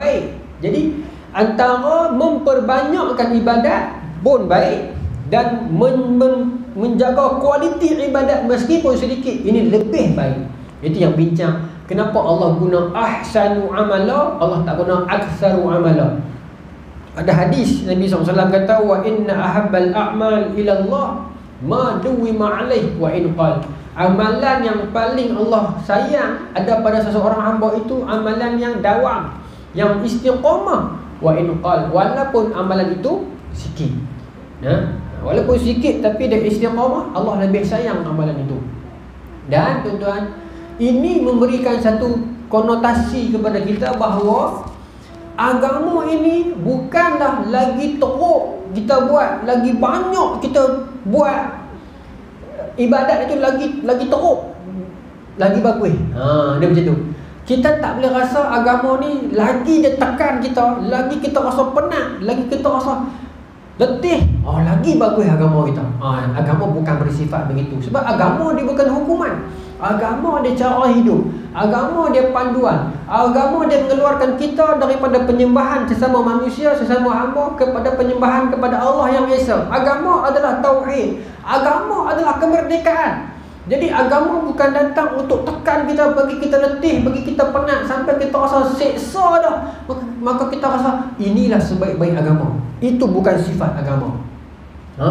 baik. Jadi antara memperbanyakkan ibadat pun baik dan men, men, menjaga kualiti ibadat meskipun sedikit ini lebih baik. Itu yang bincang kenapa Allah guna ahsanu amala, Allah tak guna aktsaru amala. Ada hadis Nabi SAW kata wa inna ahabbal a'mal ila Allah ma duwima alaih wa in qal. Amalan yang paling Allah sayang ada pada seseorang hamba itu amalan yang dawam, yang istiqamah wa in qal. Walaupun amalan itu sikit. Ya, walaupun sikit tapi dia istiqamah, Allah lebih sayang amalan itu. Dan tuan-tuan, ini memberikan satu konotasi kepada kita bahawa agama ini bukanlah lagi teruk kita buat lagi banyak kita buat ibadat itu lagi lagi teruk lagi bagus ha dia macam tu kita tak boleh rasa agama ni lagi dia tekan kita lagi kita rasa penat lagi kita rasa letih. Oh lagi bagus agama kita. Ha, agama bukan bersifat begitu. Sebab agama dia bukan hukuman. Agama dia cara hidup. Agama dia panduan. Agama dia mengeluarkan kita daripada penyembahan sesama manusia, sesama hamba Kepada penyembahan kepada Allah yang Esa. Agama adalah Tauhid. Agama adalah kemerdekaan Jadi agama bukan datang untuk tekan kita Bagi kita letih, bagi kita penat Sampai kita rasa seksa dah Maka kita rasa inilah sebaik-baik agama Itu bukan sifat agama Ha?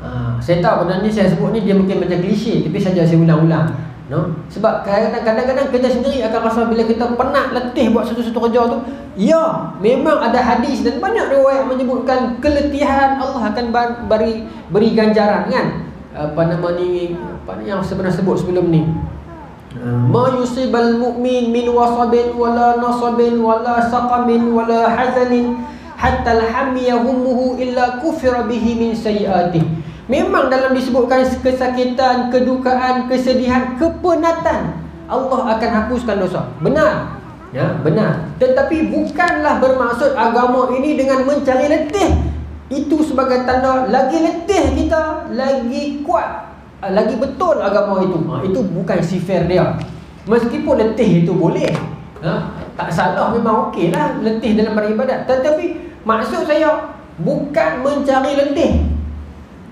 Ha, saya tahu benda ni saya sebut ni dia mungkin macam klise tapi saja saya ulang-ulang No? Sebab kadang-kadang kita sendiri akan rasa bila kita penat letih buat satu-satu kerja tu, ya, memang ada hadis dan banyak riwayat menyebutkan keletihan Allah akan beri beri ganjaran kan. Apa nama ni? Apa ni yang sebenarnya sebut sebelum ni. Ma yusibal mu'min min wasabin wala nasabin wala saqamin wala hazanin hatta alhamiyahumuhu illa kufira bihi min sayiatihi. Memang dalam disebutkan kesakitan, kedukaan, kesedihan, kepenatan Allah akan hapuskan dosa. Benar. Ya, benar. Tetapi bukanlah bermaksud agama ini dengan mencari letih Itu sebagai tanda lagi letih kita Lagi kuat ah, Lagi betul agama itu. Ha, Itu bukan sifir dia. Meskipun letih itu boleh ha, Tak salah memang okey lah Letih dalam beribadat. Tetapi maksud saya Bukan mencari letih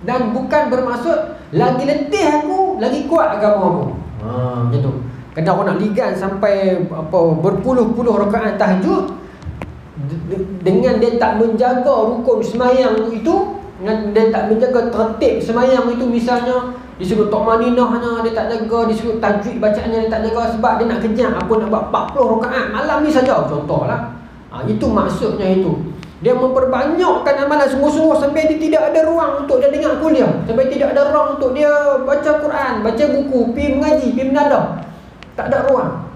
dan bukan bermaksud lagi letih aku lagi kuat agama aku. Ha macam tu. Kadang orang nak ligan sampai apa berpuluh-puluh rakaat tahajud dengan dia tak menjaga rukun semayang itu dengan dia tak menjaga tertib semayang itu misalnya disuruh tok maninahnya dia tak jaga disuruh tajwid bacaannya dia tak jaga sebab dia nak kejar apa nak buat 40 rakaat malam ni saja contohlah ha, itu maksudnya itu dia memperbanyakkan amalan sungguh-sungguh sampai dia tidak ada ruang untuk dia dengar kuliah. Sampai tidak ada ruang untuk dia baca Quran, baca buku, pergi mengaji, pergi menada. Tak ada ruang.